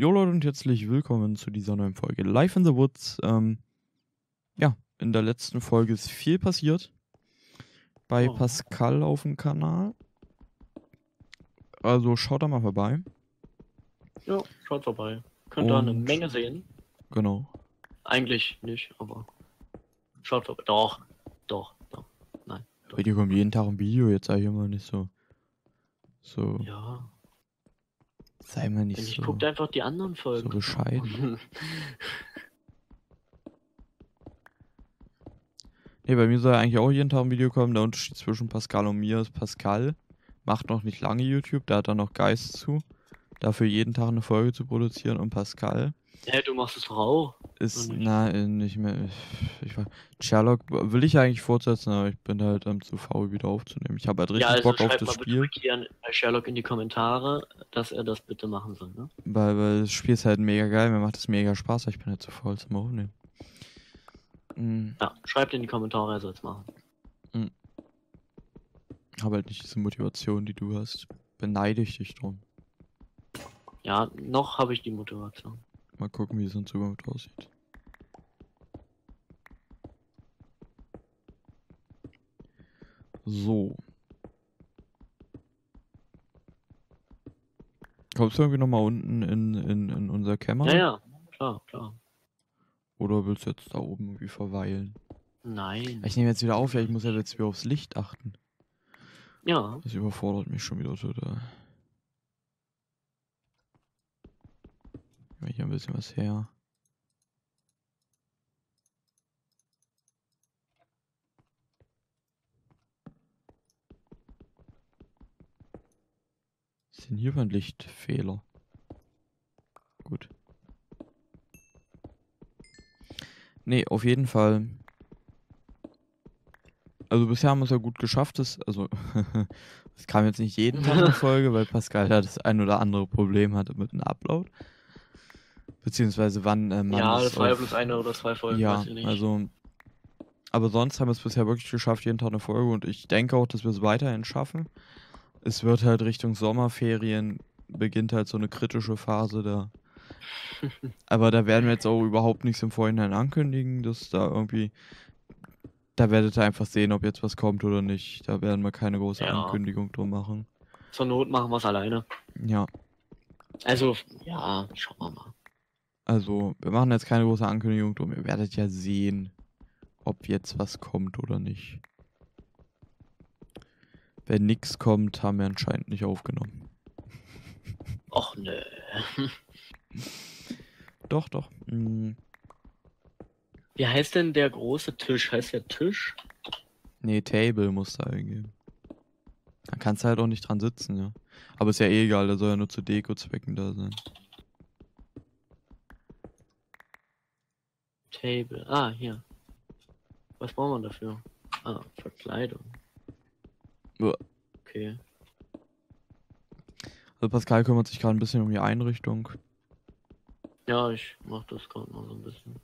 Jo Leute und herzlich willkommen zu dieser neuen Folge Live in the Woods. Ähm, ja, in der letzten Folge ist viel passiert bei Oh. Pascal auf dem Kanal. Also schaut da mal vorbei. Ja, schaut vorbei. Könnt da eine Menge sehen. Genau. Eigentlich nicht, aber schaut vorbei. Doch, doch, doch. Nein. Doch. Dir kommt jeden Tag ein Video, jetzt sei hier mal nicht so. So, Ja, sei mal nicht ich so. guckt einfach die anderen Folgen. so bescheiden. Nee, bei mir soll eigentlich auch jeden Tag ein Video kommen. Der Unterschied zwischen Pascal und mir ist, Pascal macht noch nicht lange YouTube, da hat er noch Geist zu, dafür jeden Tag eine Folge zu produzieren. Und Pascal Hä, du machst es doch auch. ist, na, nicht mehr. Ich, war, Sherlock will ich eigentlich fortsetzen, aber ich bin halt ähm, zu faul wieder aufzunehmen. Ich habe halt richtig ja, also Bock auf das mal bitte Spiel, an, bei Sherlock in die Kommentare, dass er das bitte machen soll, ne? weil, weil das Spiel ist halt mega geil, mir macht es mega Spaß, aber ich bin halt zu faul zum Aufnehmen. Mm, Ja, schreibt in die Kommentare, er soll es machen. habe halt nicht diese Motivation, die du hast. Beneide ich dich drum. Ja, noch habe ich die Motivation. Mal gucken, wie es in Zukunft aussieht. So. Kommst du irgendwie nochmal unten in, in, in unser Kämmer? Ja, ja, klar, klar. Oder willst du jetzt da oben irgendwie verweilen? Nein. Ich nehme jetzt wieder auf, ja, ich muss ja jetzt wieder aufs Licht achten. Ja, Das überfordert mich schon wieder total. Ich mache hier ein bisschen was her. Denn hier für ein Lichtfehler? Gut. Nee, auf jeden Fall. Also bisher haben wir es ja gut geschafft. Das, also, es kam jetzt nicht jeden Tag eine Folge, weil Pascal da das ein oder andere Problem hatte mit dem Upload. Beziehungsweise wann äh, man ja, es das war ja bloß eine oder zwei Folgen, ja, weiß ich nicht. also. Aber sonst haben wir es bisher wirklich geschafft, jeden Tag eine Folge und ich denke auch, dass wir es weiterhin schaffen. Es wird halt Richtung Sommerferien, beginnt halt so eine kritische Phase da. Aber da werden wir jetzt auch überhaupt nichts im Vorhinein ankündigen, dass da irgendwie. Da werdet ihr einfach sehen, ob jetzt was kommt oder nicht. Da werden wir keine große Ja. Ankündigung drum machen. Zur Not machen wir es alleine. Ja, Also, ja, schauen wir mal. Also wir machen jetzt keine große Ankündigung drum. Ihr werdet ja sehen, ob jetzt was kommt oder nicht. Wenn nichts kommt, haben wir anscheinend nicht aufgenommen. Och, nö. Doch, doch. Mm, Wie heißt denn der große Tisch? Heißt der Tisch? nee, Table muss da eingehen. Da kannst du halt auch nicht dran sitzen, ja. Aber ist ja eh egal, der soll ja nur zu Deko-Zwecken da sein. Table. Ah, hier. Was brauchen wir dafür? Ah, Verkleidung. Ja. Okay. Also Pascal kümmert sich gerade ein bisschen um die Einrichtung. Ja, ich mach das gerade mal so ein bisschen.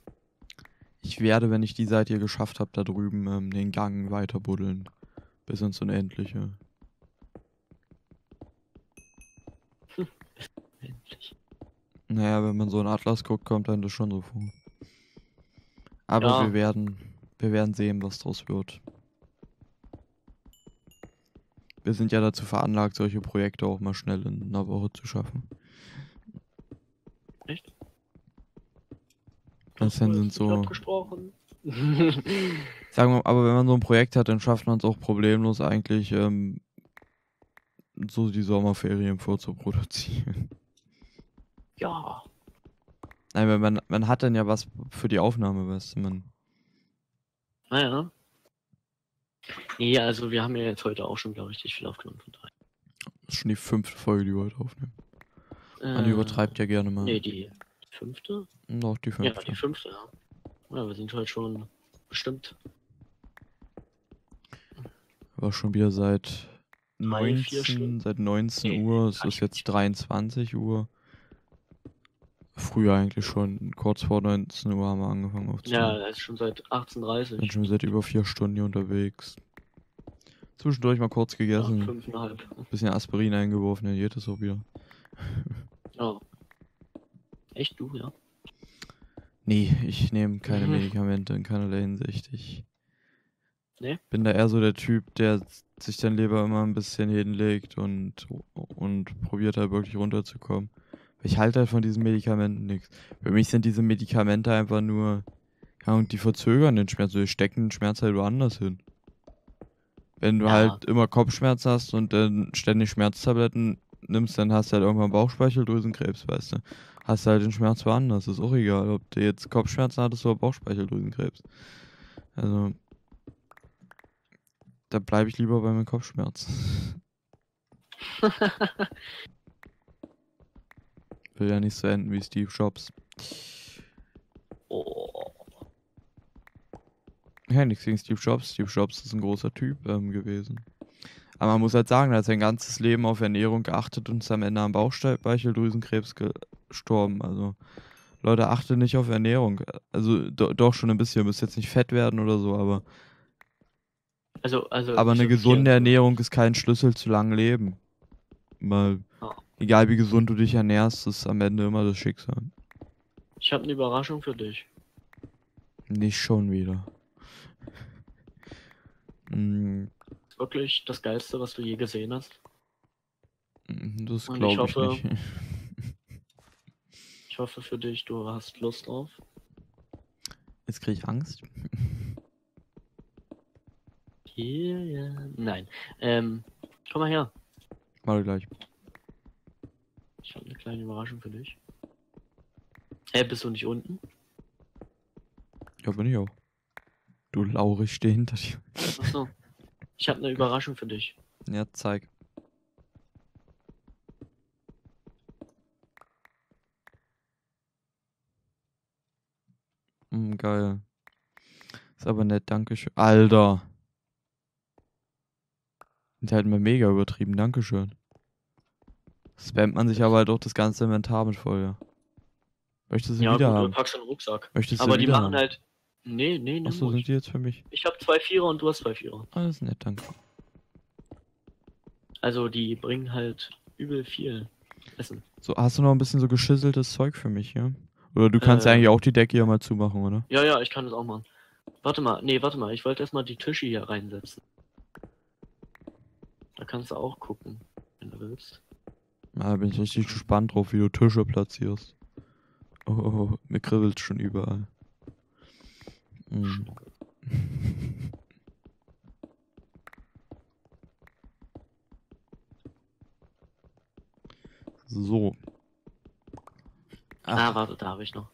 Ich werde, wenn ich die Seite hier geschafft habe, da drüben ähm, den Gang weiter buddeln. Bis ins Unendliche. Endlich. Naja, wenn man so in Atlas guckt, kommt dann das schon so vor. Aber Ja. wir werden, wir werden sehen, was draus wird. Wir sind ja dazu veranlagt, solche Projekte auch mal schnell in einer Woche zu schaffen. Echt? Das dann sind so, sagen wir, aber wenn man so ein Projekt hat, dann schafft man es auch problemlos eigentlich, ähm, so die Sommerferien vorzuproduzieren. ja. Nein, man, man hat dann ja was für die Aufnahme, weißt du, man. Naja. Nee, also wir haben ja jetzt heute auch schon wieder richtig viel aufgenommen von daher. Das ist schon die fünfte Folge, die wir heute aufnehmen. Man Äh, übertreibt ja gerne mal. Nee, die fünfte? Noch die Ja, fünfte. die fünfte, ja. Ja, wir sind heute schon bestimmt War schon wieder seit vier 19, Stunden? seit 19 Nee, Uhr. Es ist jetzt nicht. 23 Uhr. Früher eigentlich schon, kurz vor 19 Uhr haben wir angefangen aufzunehmen. Ja, er ist schon seit 18.30 Bin schon seit über vier Stunden hier unterwegs. Zwischendurch mal kurz gegessen, fünfeinhalb. bisschen Aspirin eingeworfen, dann geht es auch wieder. Ja. Echt du, ja? Nee, ich nehme keine Mhm. Medikamente in keinerlei Hinsicht. Ich Nee? bin da eher so der Typ, der sich dann lieber immer ein bisschen hinlegt und, und probiert halt wirklich runterzukommen. Ich halte halt von diesen Medikamenten nichts. Für mich sind diese Medikamente einfach nur, ja, und die verzögern den Schmerz. Die stecken den Schmerz halt woanders hin. Wenn du Ja. halt immer Kopfschmerz hast und dann ständig Schmerztabletten nimmst, dann hast du halt irgendwann Bauchspeicheldrüsenkrebs, weißt du. Hast du halt den Schmerz woanders. Ist auch egal, ob du jetzt Kopfschmerzen hattest oder Bauchspeicheldrüsenkrebs. Also, da bleibe ich lieber bei meinem Kopfschmerz. Will ja nicht so enden wie Steve Jobs. oh. Ja, nichts gegen Steve Jobs. Steve Jobs ist ein großer Typ ähm, gewesen. Aber man muss halt sagen, er hat sein ganzes Leben auf Ernährung geachtet und ist am Ende am Bauchspeicheldrüsenkrebs gestorben. Also, Leute, achtet nicht auf Ernährung. Also, do doch schon ein bisschen. Ihr müsst jetzt nicht fett werden oder so, aber, Also, also. aber eine gesunde Ernährung ist kein Schlüssel zu langem Leben. Weil, Ja. Egal wie gesund du dich ernährst, ist am Ende immer das Schicksal. Ich habe eine Überraschung für dich. Nicht schon wieder. Ist wirklich das Geilste, was du je gesehen hast. mm, Das ich glaube ich, hoffe- nicht. Ich hoffe für dich, du hast Lust drauf. Jetzt kriege ich Angst. Hier, ja. Nein. Ähm, komm mal her. Warte gleich. Ich habe eine kleine Überraschung für dich. Hä, bist du nicht unten? Ja, bin ich auch. Du Laure, ich stehe hinter dir. Achso. Ich habe eine Überraschung für dich. Ja, zeig. Hm, geil. Ist aber nett, dankeschön. Alter. Sind halt mal mega übertrieben, dankeschön. Spammt man sich aber halt auch das ganze Inventar mit voll, ja. Möchtest du sie ja, wieder gut, haben? dann packst du in den Rucksack. Möchtest du Aber die machen haben? halt. Nee, nee, nimm Achso, sind die jetzt für mich? Ich habe zwei Vierer und du hast zwei Vierer. Alles nett, danke. Also die bringen halt übel viel Essen. So, hast du noch ein bisschen so geschisseltes Zeug für mich, ja? Oder du kannst ja Äh. eigentlich auch die Decke hier mal zumachen, oder? Ja, ja, ich kann das auch machen. Warte mal, nee, warte mal, ich wollte erstmal die Tische hier reinsetzen. Da kannst du auch gucken, wenn du willst. Da bin ich richtig gespannt drauf, wie du Tische platzierst. Oh, oh, oh mir kribbelt schon überall. Mm. So. Ah, Ach, warte, da habe ich noch.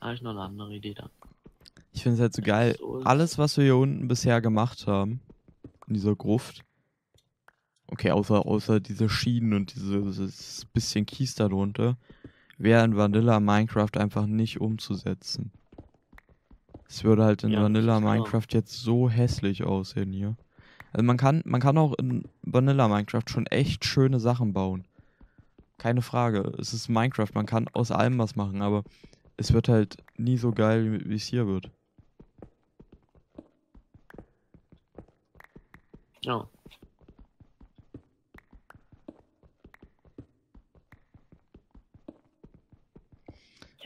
Da habe ich noch eine andere Idee da. ich finde es halt so geil. Alles, was wir hier unten bisher gemacht haben, in dieser Gruft. Okay, außer, außer diese Schienen und dieses bisschen Kies darunter, wäre in Vanilla Minecraft einfach nicht umzusetzen. Es würde halt in Ja, Vanilla. Minecraft jetzt so hässlich aussehen hier. Also man kann, man kann auch in Vanilla Minecraft schon echt schöne Sachen bauen. Keine Frage. Es ist Minecraft, man kann aus allem was machen, aber es wird halt nie so geil, wie- wie es hier wird. Ja.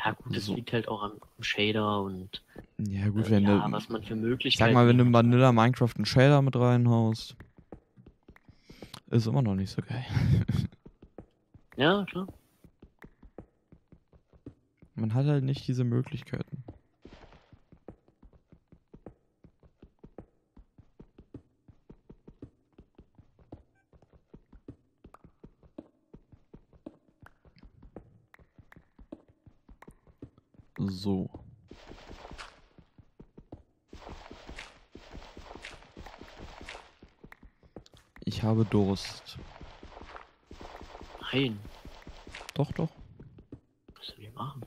Ja, gut, das So. liegt halt auch am, am Shader und Ja, gut, äh, wenn ja, du. was man für Ich Möglichkeiten sag mal, wenn du in. Vanilla Minecraft einen Shader mit reinhaust, ist immer noch nicht so geil. Ja, klar. Man hat halt nicht diese Möglichkeiten. So. Ich habe Durst. Nein, Doch, doch. was sollen wir machen?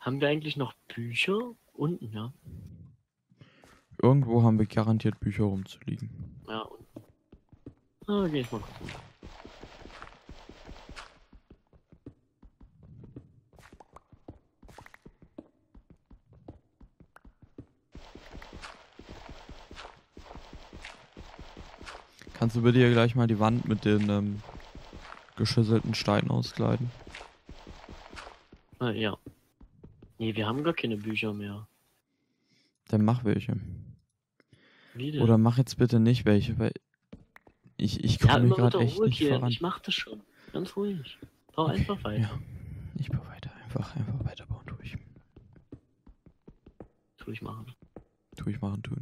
Haben wir eigentlich noch Bücher? Unten, ja. Irgendwo haben wir garantiert Bücher rumzuliegen. Ja, unten. Ah, geh ich mal kurz Kannst du bitte hier gleich mal die Wand mit den ähm, geschüsselten Stein auskleiden. Äh, ja. Nee, wir haben gar keine Bücher mehr. Dann mach welche. Wie denn? Oder mach jetzt bitte nicht welche, weil ich, ich ja, komme mit gerade echt nicht Kian. voran. Ich mach das schon. Ganz ruhig. Bau Okay, einfach weiter. Ja. Ich baue weiter. Einfach, einfach weiterbauen tue ich. Tu ich machen. Tu ich machen tun.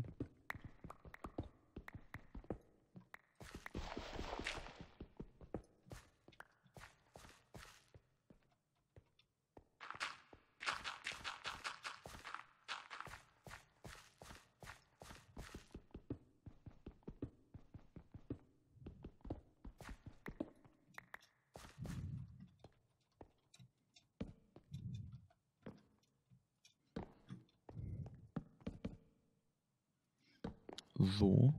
So.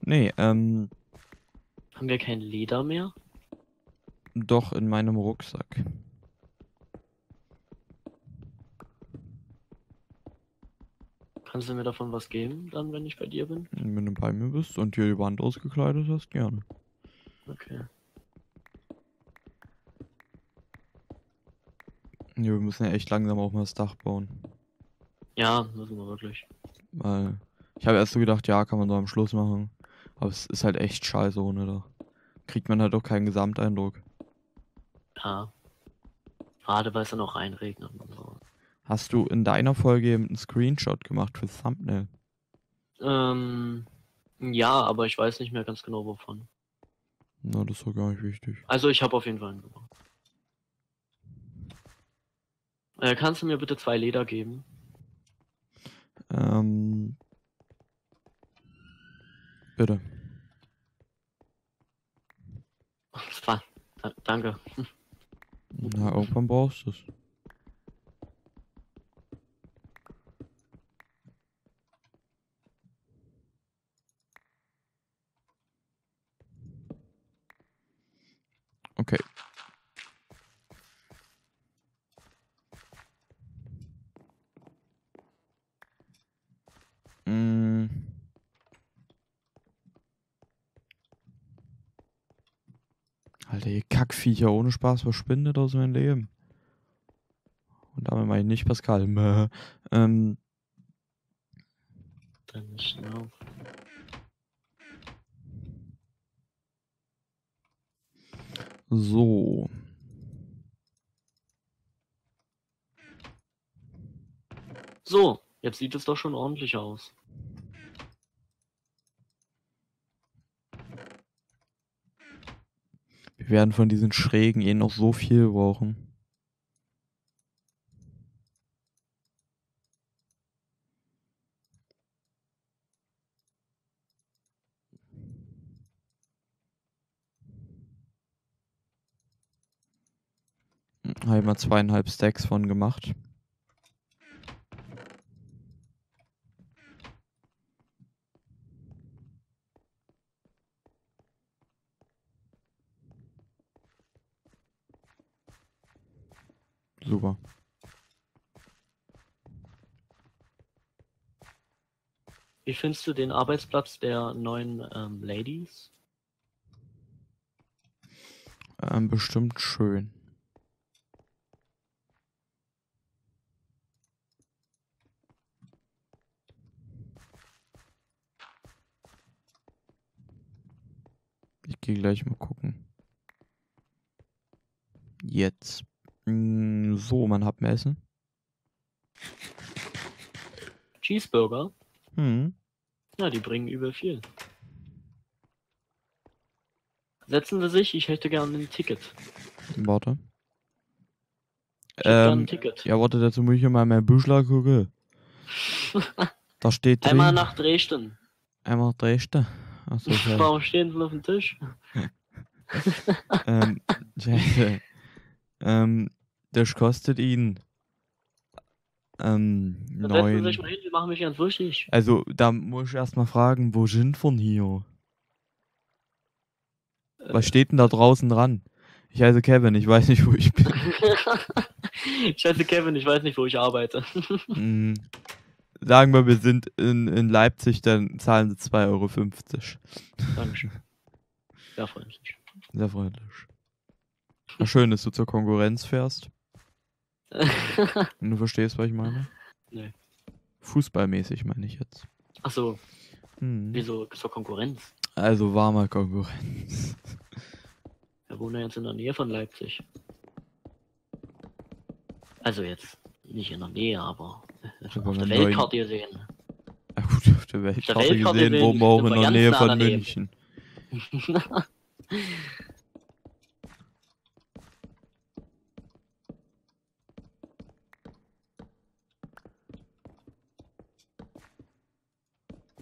Nee, ähm, Haben wir kein Leder mehr? doch in meinem Rucksack. Kannst du mir davon was geben, dann, wenn ich bei dir bin? Wenn du bei mir bist und dir die Wand ausgekleidet hast, gerne. Okay. Ja, wir müssen ja echt langsam auch mal das Dach bauen. Ja, müssen wir wirklich. Weil ich habe erst so gedacht, ja, kann man so am Schluss machen. Aber es ist halt echt scheiße ohne da. Kriegt man halt auch keinen Gesamteindruck. Ja. Gerade weil es dann auch reinregnet und so. Hast du in deiner Folge eben einen Screenshot gemacht fürs Thumbnail? Ähm, ja, aber ich weiß nicht mehr ganz genau wovon. Na, das ist doch gar nicht wichtig. Also ich habe auf jeden Fall einen gemacht. Äh, kannst du mir bitte zwei Leder geben? Ähm. Bitte. War, danke. Na, irgendwann brauchst du es. Okay. Mm. Alter, ihr Kackviecher, ohne Spaß verschwindet aus meinem Leben. Und damit meine ich nicht Pascal. Mäh. Ähm, Dann schnell. So. So, jetzt sieht es doch schon ordentlich aus. Wir werden von diesen Schrägen eh noch so viel brauchen. Habe ich mal zweieinhalb Stacks von gemacht. Super. Wie findest du den Arbeitsplatz der neuen ähm, Ladies? Ähm, bestimmt schön. Ich gehe gleich mal gucken. Jetzt. Mm, So, man hat Essen. Cheeseburger? Hm. Ja, die bringen übel viel. Setzen Sie sich, ich hätte gerne ein Ticket. Warte. Ich Ähm, ein Ticket. ja, warte, dazu muss ich mal in mein Büchler gucken. Da steht. Einmal nach Dresden. Einmal nach Dresden. Achso, scheiße. Warum stehen Sie auf dem Tisch? ähm, scheiße. Ähm, das kostet ihn. Ähm, setzen Sie sich neun. mal hin, Sie machen mich ganz wichtig. Also, da muss ich erstmal fragen, wo sind wir denn hier? Was steht denn da draußen dran? Ich heiße Kevin, ich weiß nicht, wo ich bin. ich heiße Kevin, ich weiß nicht, wo ich arbeite. Mm, Sagen wir, wir sind in, in Leipzig, dann zahlen sie 2,50 Euro. Dankeschön. Sehr freundlich. Sehr freundlich. Ach, schön, dass du zur Konkurrenz fährst. Du verstehst, was ich meine. Nee. Fußballmäßig meine ich jetzt. Ach so, Hm. wieso zur Konkurrenz? Also warmer Konkurrenz. Wir wohnen ja jetzt in der Nähe von Leipzig. Also jetzt nicht in der Nähe, äh, Aber auf der mit Weltkarte gesehen. Ja gut, auf der Weltkarte Weltkarte gesehen, sehen, wohnen wir auch in der Nähe von daneben. München.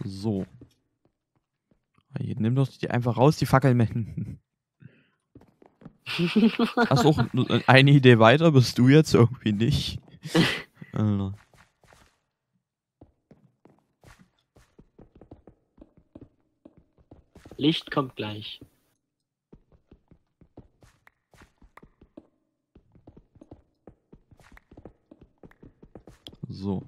So. Hier, nimm doch die einfach raus, die Fackelmänner. Hast auch n- eine Idee weiter, bist du jetzt irgendwie nicht? Licht kommt gleich. So.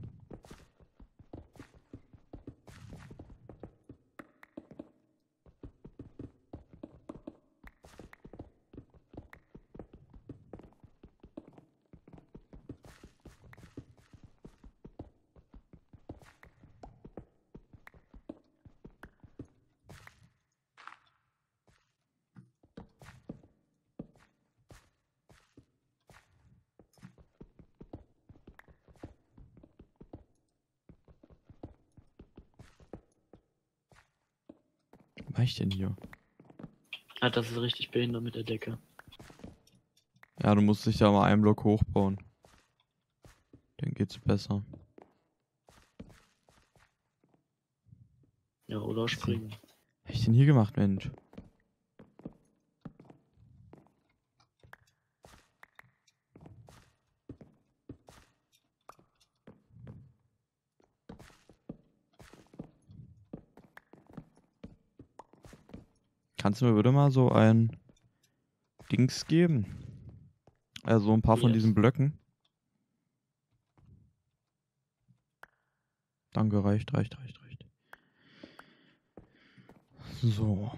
Ich denn hier? Ah, das ist richtig behindert mit der Decke. Ja, du musst dich da mal einen Block hochbauen. Dann geht's besser. Ja, oder springen. Hab ich denn hier gemacht, Mensch? Mir bitte mal so ein Dings geben? Also ein paar von Yes. diesen Blöcken. Danke, reicht, reicht, reicht, reicht. So.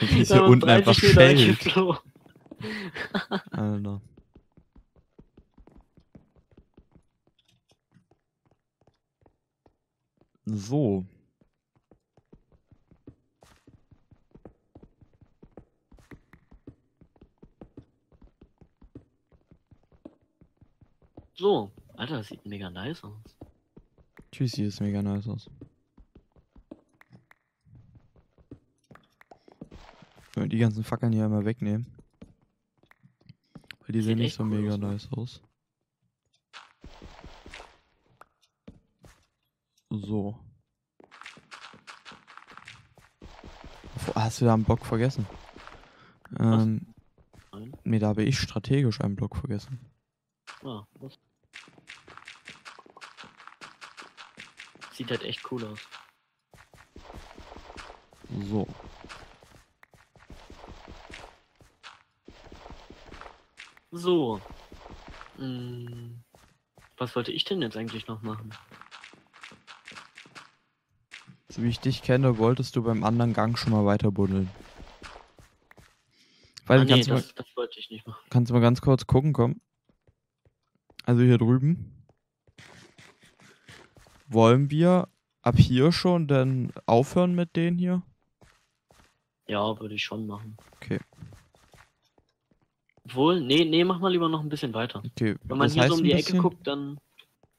Die ist hier unten einfach 30 Meter Feld. weggeflogen. Alter. So. So, Alter, das sieht mega nice aus. Tschüss, sieht es mega nice aus. Können wir die ganzen Fackeln hier einmal wegnehmen? Weil die Sieht sehen nicht so cool mega aus, ne? nice aus. So. Hast du da einen Block vergessen? Ähm, Nein. nee, da habe ich strategisch einen Block vergessen. Ah, was? Sieht halt echt cool aus. So. So. Hm, was wollte ich denn jetzt eigentlich noch machen? So wie ich dich kenne, wolltest du beim anderen Gang schon mal weiter buddeln. Weil ah, nee, kannst, du mal, das, das wollte ich nicht machen. kannst du mal ganz kurz gucken, komm. Also hier drüben. Wollen wir ab hier schon denn aufhören mit denen hier? Ja, würde ich schon machen. Obwohl, nee, nee, mach mal lieber noch ein bisschen weiter. Okay. Wenn man was hier so um die? Ecke guckt, dann.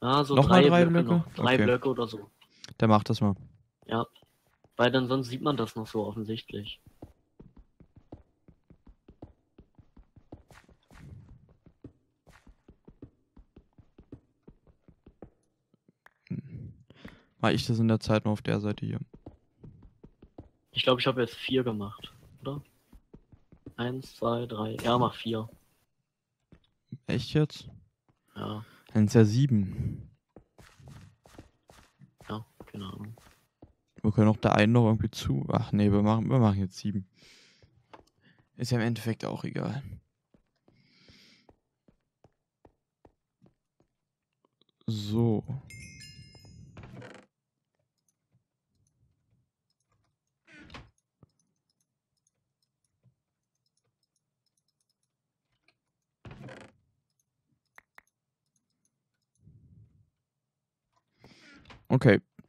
Ja, so Noch mal drei, drei Blöcke, Blöcke? noch. Drei Okay. Blöcke oder so. Der macht das mal. Weil dann sonst sieht man das noch so offensichtlich. Mach ich das in der Zeit nur auf der Seite hier. Ich glaube, ich habe jetzt vier gemacht, oder? Eins, zwei, drei. Ja, mach vier. Echt jetzt? Ja, Dann ist ja sieben. ja, keine Ahnung. Wir können auch der einen noch irgendwie zu. Ach nee, wir machen, wir machen jetzt sieben. Ist ja im Endeffekt auch egal. So.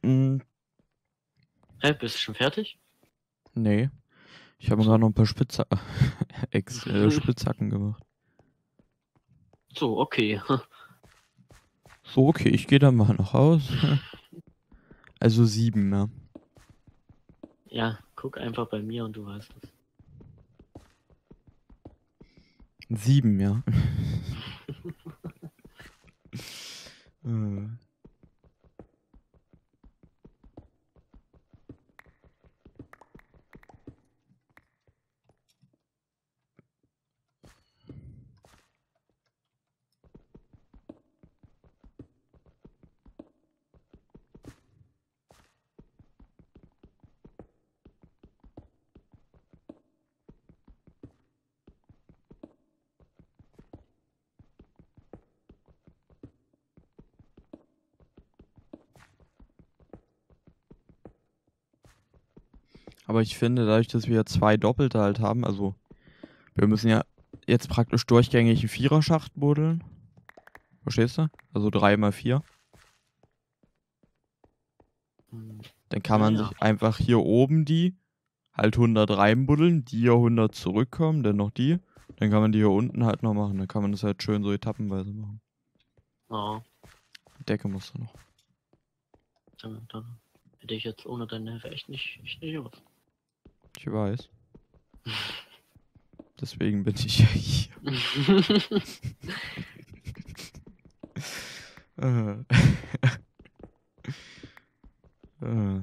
Okay. Mm, Hä, bist du schon fertig? nee. Ich habe gerade noch ein paar Spitza Ex äh, Spitzhacken gemacht. So, okay. So, okay, ich gehe dann mal nach Haus. Also sieben, ja. Ja, guck einfach bei mir und du weißt es. Sieben, ja. Äh. Aber ich finde, dadurch, dass wir zwei Doppelte halt haben, also wir müssen ja jetzt praktisch durchgängig einen Viererschacht buddeln. Verstehst du? Also drei mal vier. Dann kann man Ja. sich einfach hier oben die halt 100 reinbuddeln, die hier 100 zurückkommen, dann noch die. Dann kann man die hier unten halt noch machen. Dann kann man das halt schön so etappenweise machen. Ja, Die Decke muss da noch. dann, dann hätte ich jetzt ohne deine Hilfe echt nicht, echt nicht was. Ich weiß. Deswegen bin ich ja hier. Äh. äh.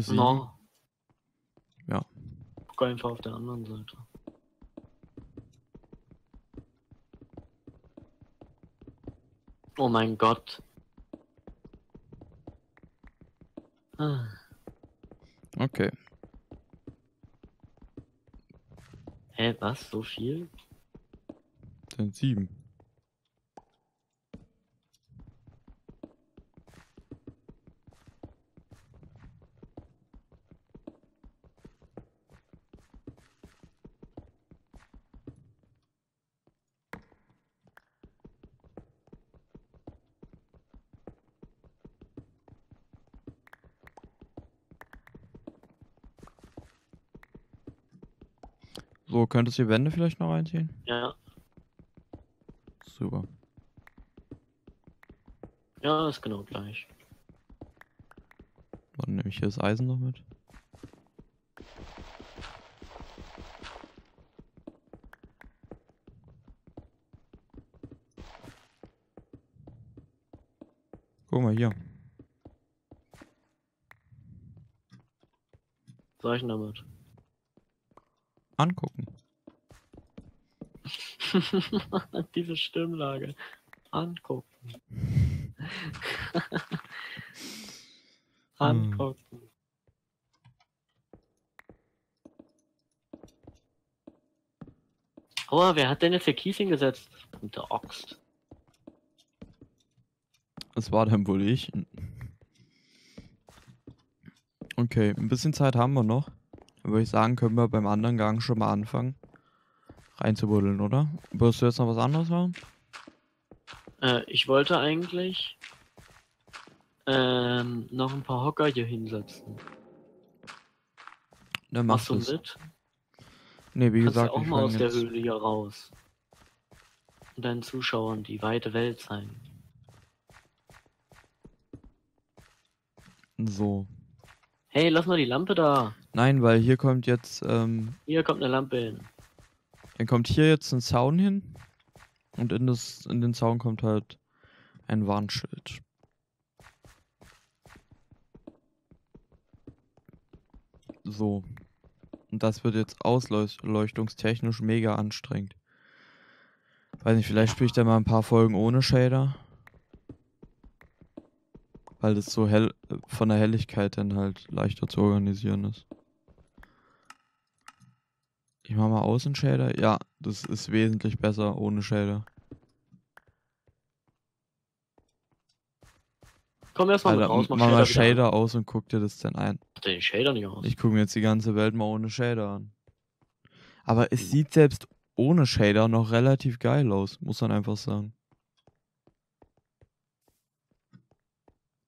Das sieben? no. Ja. Guck einfach auf der anderen Seite. Oh mein Gott. Ah, Okay. Hä, was? So viel? Sind sieben. Könntest du die Wände vielleicht noch reinziehen? Ja, Super. ja, ist genau gleich. Dann nehme ich hier das Eisen noch mit. Guck mal hier. Was soll ich denn damit? Angucken. Diese Stimmlage. Angucken. Angucken. Oh, wer hat denn jetzt hier Kies hingesetzt? Und der Ochs. Das war dann wohl ich. Okay, ein bisschen Zeit haben wir noch. Würde ich sagen, können wir beim anderen Gang schon mal anfangen. Reinzubuddeln, oder? Würdest du jetzt noch was anderes machen? Äh, ich wollte eigentlich ähm, noch ein paar Hocker hier hinsetzen. Dann mach Machst du mit? Nee, wie Kannst gesagt, du auch mal aus der jetzt- Höhle hier raus. Und deinen Zuschauern die weite Welt zeigen. So. Hey, lass mal die Lampe da. Nein, weil hier kommt jetzt, ähm, Hier kommt eine Lampe hin. Dann kommt hier jetzt ein Zaun hin. Und in, das, in den Zaun kommt halt ein Warnschild. So. Und das wird jetzt ausleuchtungstechnisch mega anstrengend. Weiß nicht, vielleicht spiele ich da mal ein paar Folgen ohne Shader. Weil das so hell von der Helligkeit dann halt leichter zu organisieren ist. Ich mach mal Außenshader. Ja, das ist wesentlich besser ohne Shader. Komm erstmal Alter, raus, mach mach mal Shader. an. Shader aus und guck dir das dann ein. Den Shader nicht aus. Ich gucke mir jetzt die ganze Welt mal ohne Shader an. Aber Hm. es sieht selbst ohne Shader noch relativ geil aus, muss man einfach sagen.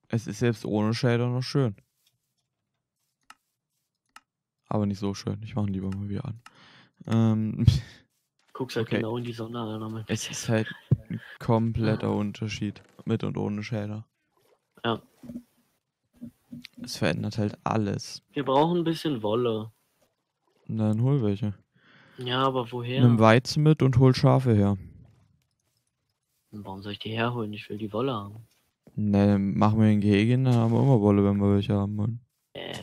Es ist selbst ohne Shader noch schön. Aber nicht so schön. Ich mache ihn lieber mal wieder an. Ähm, Guckst halt Okay. genau in die Sonne, mein es ist halt ein kompletter Unterschied mit und ohne Shader. Ja. Es verändert halt alles. Wir brauchen ein bisschen Wolle. Dann hol welche. Ja, aber woher? Nimm Weizen mit und hol Schafe her. Warum soll ich die herholen? Ich will die Wolle haben. Ne, machen wir ein Gehege, dann haben wir immer Wolle, wenn wir welche haben wollen. Äh,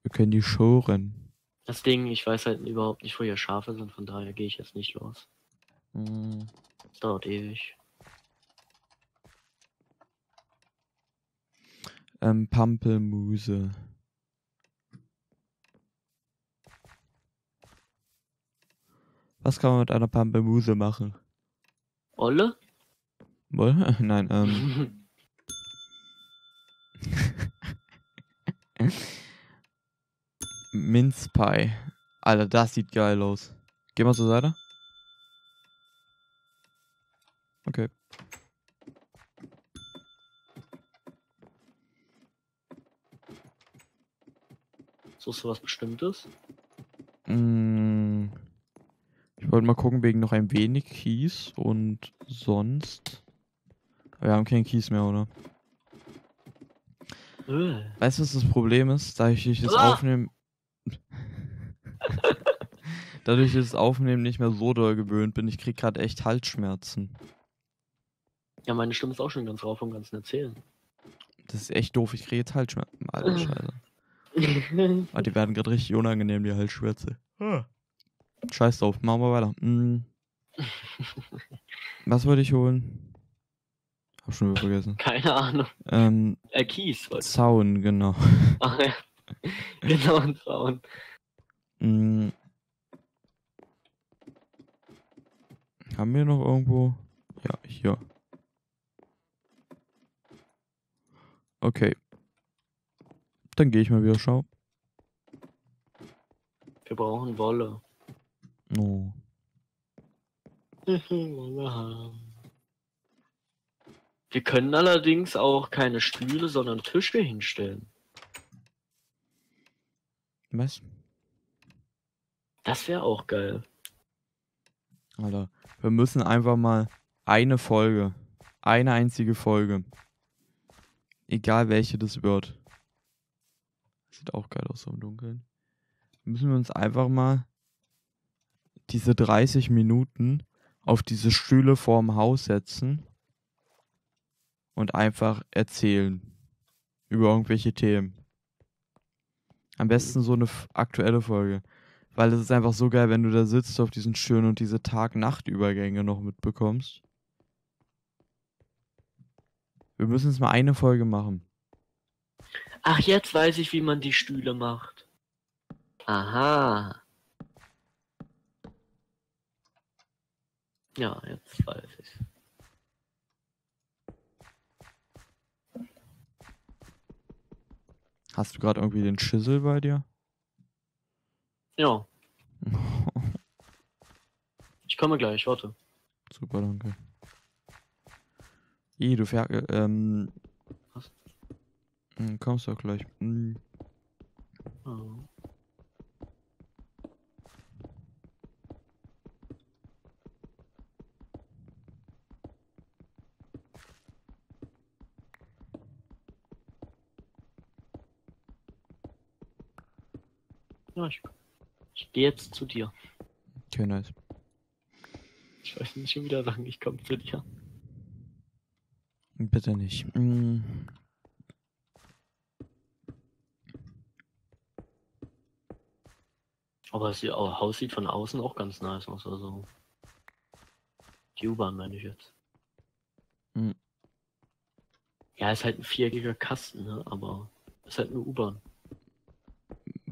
Wir können die schoren. das Ding, ich weiß halt überhaupt nicht, wo hier Schafe sind, von daher gehe ich jetzt nicht los. Mm, Das dauert ewig. Ähm, Pampelmuse. Was kann man mit einer Pampelmuse machen? Wolle? Wolle? Nein, ähm. Minzpie. Alter, das sieht geil aus. Geh mal zur Seite. Okay. Suchst du was Bestimmtes? Mm, Ich wollte mal gucken wegen noch ein wenig Kies und sonst. Wir haben keinen Kies mehr, oder? Äh, Weißt du, was das Problem ist? Dass ich das Ah! Aufnehmen. Dadurch, ich das Aufnehmen nicht mehr so doll gewöhnt bin, ich krieg gerade echt Halsschmerzen. Ja, meine Stimme ist auch schon ganz rauf und ganz erzählen. Das ist echt doof, ich kriege jetzt Halsschmerzen. Alter Scheiße. Ah, die werden gerade richtig unangenehm, die Halsschwärze. Scheiß drauf, machen wir weiter. Mm. Was wollte ich holen? Hab schon wieder vergessen. Keine Ahnung. Ähm, Äh, ich. Zaun, genau. Ach ja. genau, ein Zaun. Mm. Haben wir noch irgendwo? Ja, hier. Okay. Dann gehe ich mal wieder schau. Wir brauchen Wolle. Oh. Wolle haben. Wir können allerdings auch keine Stühle, sondern Tische hinstellen. Was? Das wäre auch geil. Alter, wir müssen einfach mal eine Folge, eine einzige Folge, egal welche das wird. Sieht auch geil aus so im Dunkeln. Müssen wir uns einfach mal diese 30 Minuten auf diese Stühle vorm Haus setzen und einfach erzählen über irgendwelche Themen. Am besten so eine aktuelle Folge. Weil es ist einfach so geil, wenn du da sitzt auf diesen Stühlen und diese Tag-Nacht-Übergänge noch mitbekommst. Wir müssen jetzt mal eine Folge machen. Ach, jetzt weiß ich, wie man die Stühle macht. Aha. Ja, jetzt weiß ich. Hast du gerade irgendwie den Schissel bei dir? Ja, ich komme gleich, warte. Super, danke. Ih, du fährst, ähm... Was? Hm, Kommst doch gleich. Hm, Oh. Ja, ich, ich gehe jetzt zu dir. Okay, nice. Ich weiß nicht schon wieder sagen, ich komme zu dir. Bitte nicht. Hm, Aber das Haus sieht von außen auch ganz nice aus. Also die U-Bahn meine ich jetzt. Hm. Ja, ist halt ein viereckiger Kasten, ne? aber ist halt eine U-Bahn.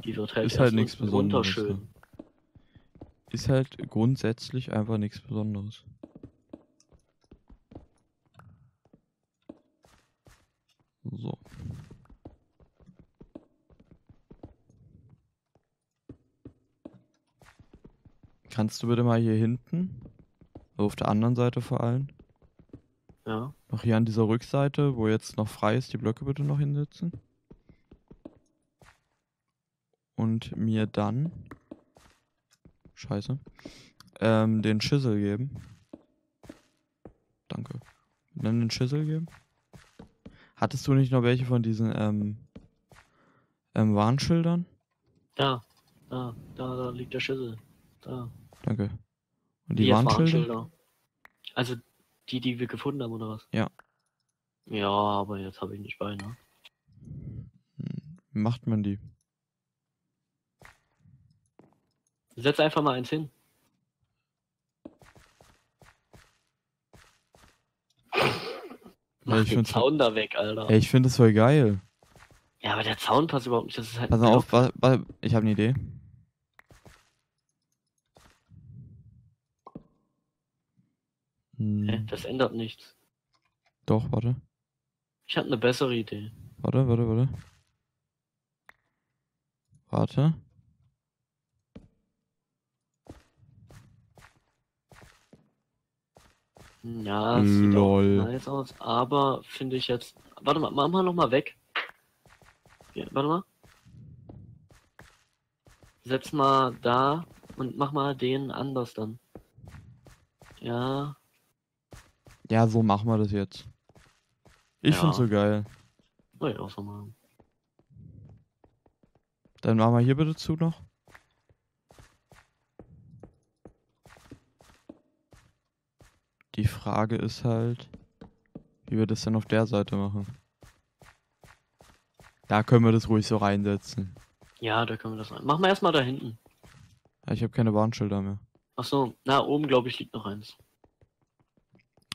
Die wird halt Ist halt nichts Besonderes, schön. Ist halt grundsätzlich einfach nichts Besonderes. So. Kannst du bitte mal hier hinten, also auf der anderen Seite vor allem, Ja. noch hier an dieser Rückseite, wo jetzt noch frei ist, die Blöcke bitte noch hinsetzen? Und mir dann, scheiße, ähm, den Schüssel geben. Danke. Und dann den Schüssel geben. Hattest du nicht noch welche von diesen, ähm, ähm, Warnschildern? Da, da, da, da liegt der Schlüssel. Da. Danke. Und die Hier, Warnschilder? Warnschilder. Also die, die wir gefunden haben, oder was? Ja. Ja, aber jetzt habe ich nicht bei, ne? Hm, macht man die? Setz einfach mal eins hin. Mach ich den Zaun da weg, Alter. Ey, ich finde das voll geil. Ja, aber der Zaun passt überhaupt nicht. Das ist halt Pass auf, wa, wa, ich habe eine Idee. Hm, Hä? Das ändert nichts. Doch, warte. Ich habe eine bessere Idee. Warte, warte, warte. Warte. Ja, sieht auch Lol. nice aus, aber finde ich jetzt. Warte mal, mach mal noch mal weg. Ja, warte mal. Setz mal da und mach mal den anders dann. Ja, Ja, so machen wir das jetzt. Ich Ja. find's so geil. wollte ich auch so machen. Dann machen wir hier bitte zu noch. Die Frage ist halt, wie wir das dann auf der Seite machen. Da können wir das ruhig so reinsetzen. Ja, da können wir das rein. Mach mal erstmal da hinten. Ja, Ich habe keine Warnschilder mehr. Ach so, na, oben glaube ich liegt noch eins.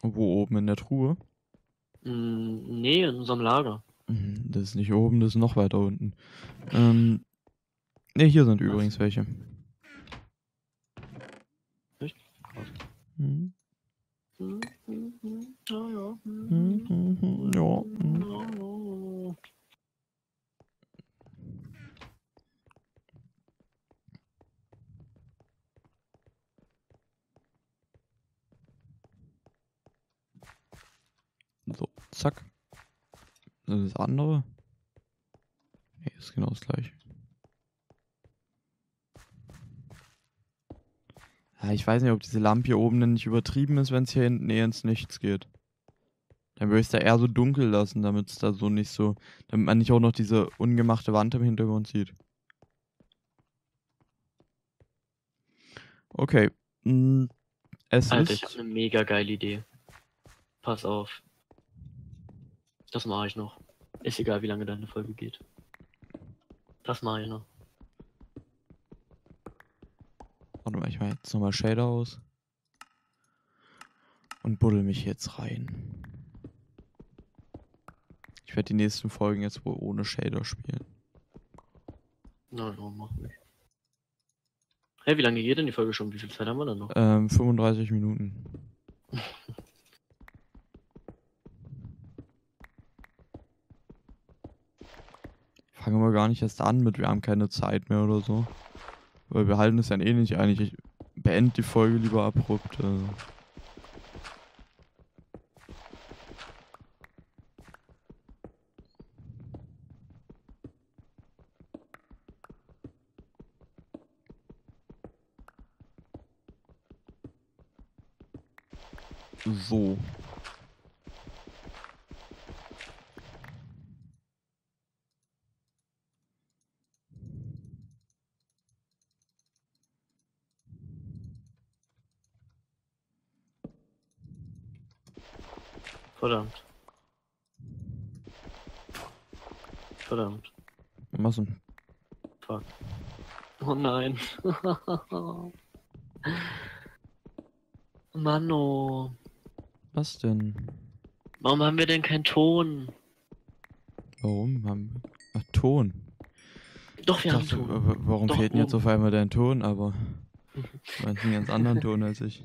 Wo oben in der Truhe? Mm, nee, in unserem Lager. Mhm, Das ist nicht oben, das ist noch weiter unten. Ähm, ne, hier sind übrigens welche. Echt? Hm, ja, ja. So, zack. Das ist das andere. Nee, ist genau das gleiche. Ja, ich weiß nicht, ob diese Lampe hier oben denn nicht übertrieben ist, wenn es hier hinten eher ins Nichts geht. Dann würde ich es da eher so dunkel lassen, damit es da so nicht so, damit man nicht auch noch diese ungemachte Wand im Hintergrund sieht. Okay. mm, Es Alter, ich ist. habe eine mega geile Idee. Pass auf. Das mache ich noch. Ist egal, wie lange deine Folge geht. Das mache ich noch. Warte mal, ich mache jetzt nochmal Shader aus. Und buddel mich jetzt rein. Ich werde die nächsten Folgen jetzt wohl ohne Shader spielen. Na, ja, mach ich. Hey, wie lange geht denn die Folge schon? Wie viel Zeit haben wir dann noch? Ähm, 35 Minuten. Fangen wir gar nicht erst an mit, wir haben keine Zeit mehr oder so. Weil wir halten es dann eh nicht ein. Ich beende die Folge lieber abrupt. Also. So. Verdammt. Verdammt. Was denn? Fuck. Oh nein. Mano. Was denn? Warum haben wir denn keinen Ton? Warum haben wir. Ach, Ton. Doch, wir Ich haben dachte, Ton. wa- warum Doch, fehlt denn jetzt auf einmal dein Ton? Aber. Du meinst einen ganz anderen Ton als ich.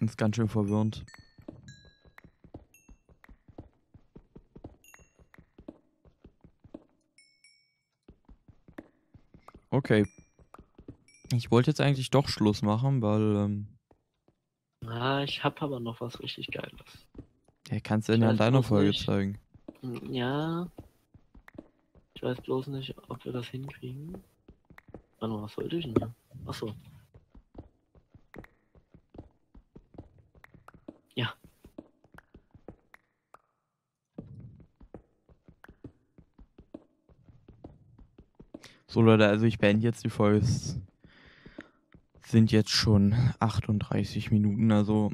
Das ist ganz schön verwirrend. Okay. Ich wollte jetzt eigentlich doch Schluss machen, weil, ähm, Ah, ich hab aber noch was richtig Geiles. ja, kannst du in deiner Folge nicht. zeigen. Hm, Ja. Ich weiß bloß nicht, ob wir das hinkriegen. Warte mal, was wollte ich denn? Achso. Ja. So Leute, also ich beende jetzt die Folge. Es sind jetzt schon 38 Minuten, also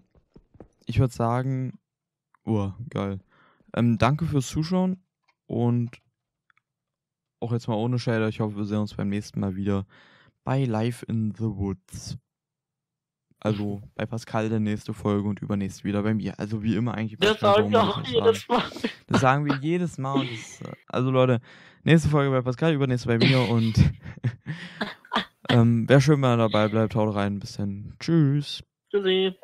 ich würde sagen, oh, geil. Ähm, danke fürs Zuschauen und auch jetzt mal ohne Shader. Ich hoffe, wir sehen uns beim nächsten Mal wieder bei Live in the Woods. Also bei Pascal der nächste Folge und übernächst wieder bei mir. Also wie immer eigentlich. Das auch noch jedes. Mal. Das sagen wir jedes Mal. Das, äh, also Leute, nächste Folge bei Pascal, übernächste bei mir und ähm, wäre schön, ihr dabei bleibt. Haut rein. Bis dann. Tschüss. Tschüssi.